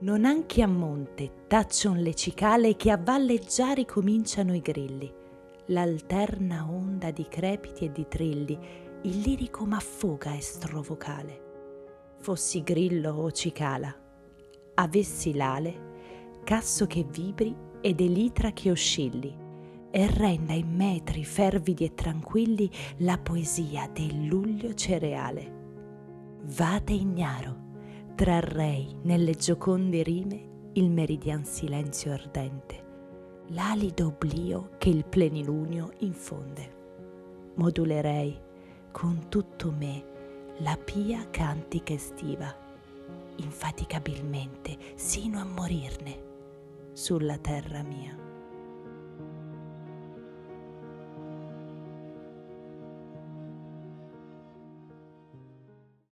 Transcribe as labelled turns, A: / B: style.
A: Non anche a monte taccion le cicale che a valleggiare cominciano i grilli. L'alterna onda di crepiti e di trilli, il lirico m'affoga estrovocale. Fossi grillo o cicala, avessi l'ale, casso che vibri ed elitra che oscilli e renda in metri fervidi e tranquilli la poesia del luglio cereale. Vate ignaro, trarrei nelle gioconde rime il meridian silenzio ardente, l'alido oblio che il plenilunio infonde. Modulerei con tutto me la pia cantica estiva, infaticabilmente sino a morirne sulla terra mia.